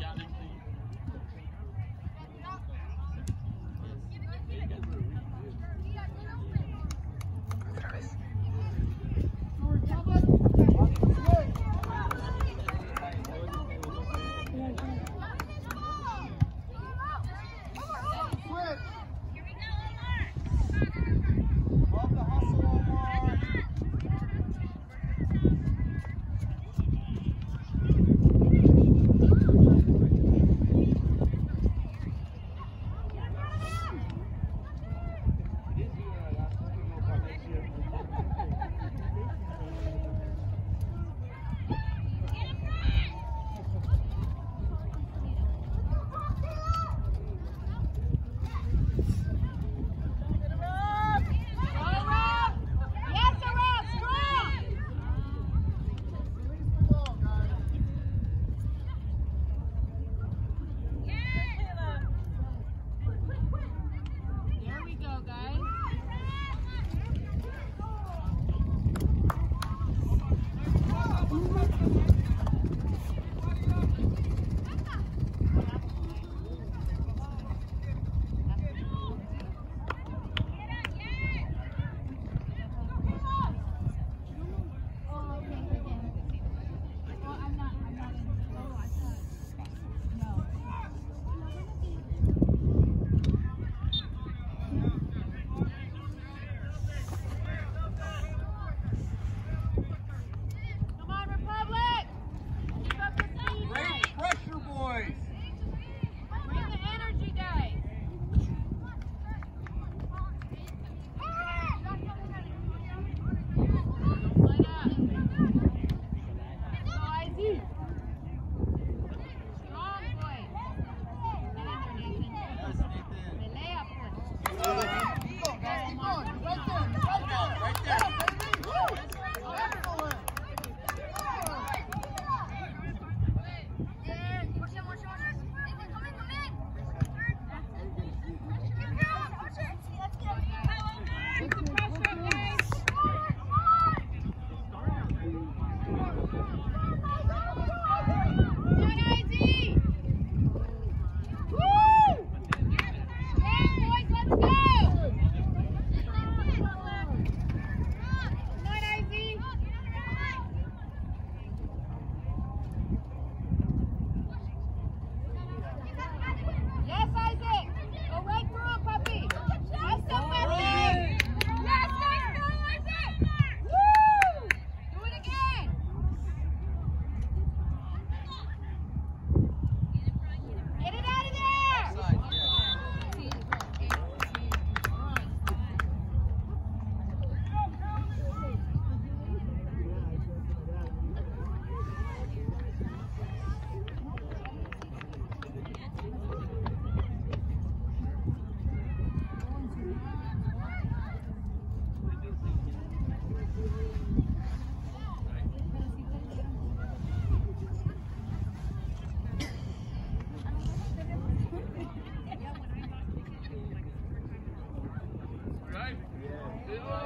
down there. Oh.